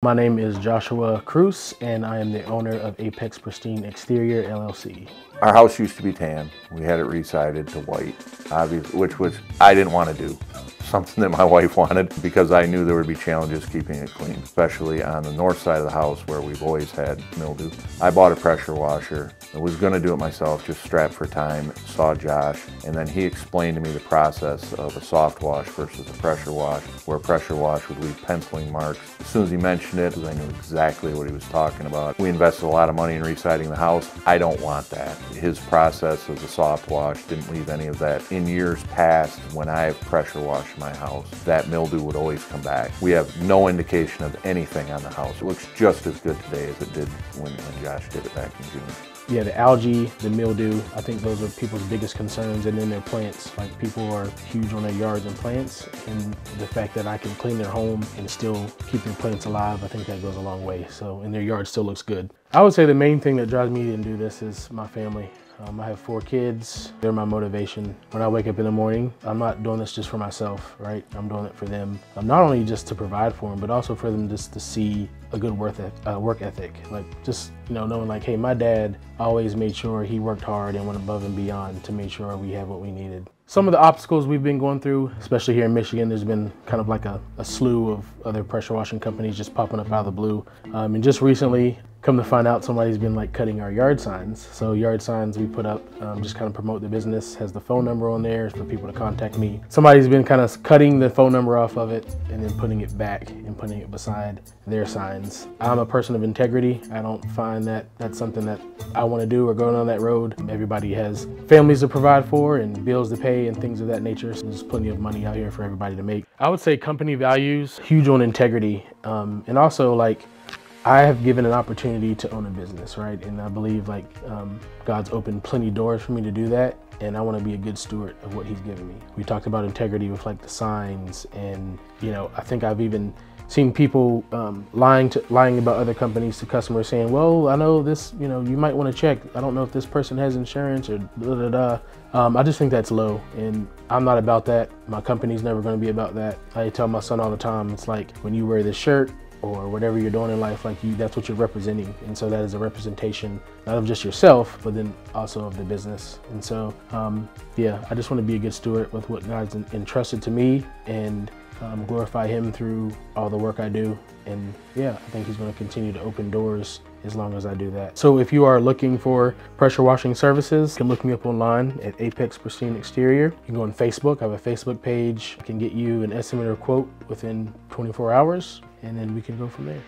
My name is Joshua Cruz, and I am the owner of Apex Pristine Xterior LLC. Our house used to be tan. We had it resided to white, obviously, which was I didn't want to do. Something that my wife wanted because I knew there would be challenges keeping it clean, especially on the north side of the house where we've always had mildew. I bought a pressure washer. I was going to do it myself, just strapped for time. Saw Josh, and then he explained to me the process of a soft wash versus a pressure wash, where a pressure wash would leave penciling marks. As soon as he mentioned it, I knew exactly what he was talking about. We invested a lot of money in residing the house. I don't want that. His process as a soft wash didn't leave any of that. In years past, when I have pressure washed my house, that mildew would always come back. We have no indication of anything on the house. It looks just as good today as it did when, when Josh did it back in June. Yeah, the algae, the mildew, I think those are people's biggest concerns and then their plants. Like people are huge on their yards and plants and the fact that I can clean their home and still keep their plants alive, I think that goes a long way. So, and their yard still looks good. I would say the main thing that drives me to do this is my family. Um, I have four kids. They're my motivation. When I wake up in the morning, I'm not doing this just for myself, right? I'm doing it for them. Um, not only just to provide for them, but also for them just to see a good uh, work ethic. Like just, you know, knowing like, hey, my dad always made sure he worked hard and went above and beyond to make sure we have what we needed. Some of the obstacles we've been going through, especially here in Michigan, there's been kind of like a, a slew of other pressure washing companies just popping up out of the blue. Um, and just recently, Come to find out, somebody's been like cutting our yard signs. So yard signs we put up, um, just kind of promote the business, has the phone number on there for people to contact me. Somebody's been kind of cutting the phone number off of it and then putting it back and putting it beside their signs. I'm a person of integrity. I don't find that that's something that I want to do or going on that road. Everybody has families to provide for and bills to pay and things of that nature. So there's plenty of money out here for everybody to make. I would say company values, huge on integrity. Um, and also like, I have given an opportunity to own a business, right? And I believe like um, God's opened plenty doors for me to do that. And I want to be a good steward of what he's given me. We talked about integrity with like the signs and, you know, I think I've even seen people um, lying to lying about other companies to customers saying, well, I know this, you know, you might want to check. I don't know if this person has insurance or da da da. Um, I just think that's low and I'm not about that. My company's never going to be about that. I tell my son all the time, it's like when you wear this shirt, or whatever you're doing in life, like you, that's what you're representing. And so that is a representation, not of just yourself, but then also of the business. And so, um, yeah, I just want to be a good steward with what God's entrusted to me and um, glorify Him through all the work I do. And yeah, I think He's going to continue to open doors as long as I do that. So if you are looking for pressure washing services, you can look me up online at Apex Pristine Xterior. You can go on Facebook. I have a Facebook page. I can get you an estimate or quote within 24 hours and then we can go from there.